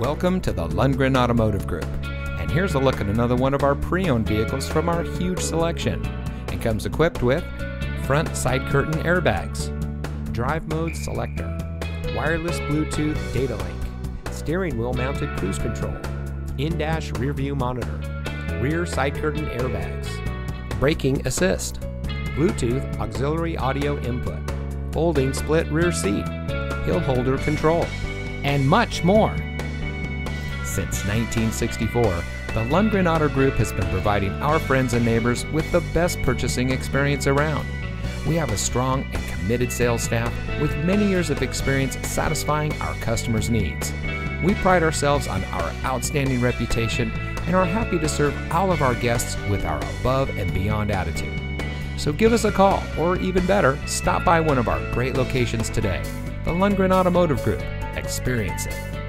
Welcome to the Lundgren Automotive Group. And here's a look at another one of our pre owned vehicles from our huge selection. It comes equipped with front side curtain airbags, drive mode selector, wireless Bluetooth data link, steering wheel mounted cruise control, in dash rear view monitor, rear side curtain airbags, braking assist, Bluetooth auxiliary audio input, folding split rear seat, hill holder control, and much more. Since 1964, the Lundgren Auto Group has been providing our friends and neighbors with the best purchasing experience around. We have a strong and committed sales staff with many years of experience satisfying our customers' needs. We pride ourselves on our outstanding reputation and are happy to serve all of our guests with our above and beyond attitude. So give us a call, or even better, stop by one of our great locations today. The Lundgren Automotive Group. Experience it.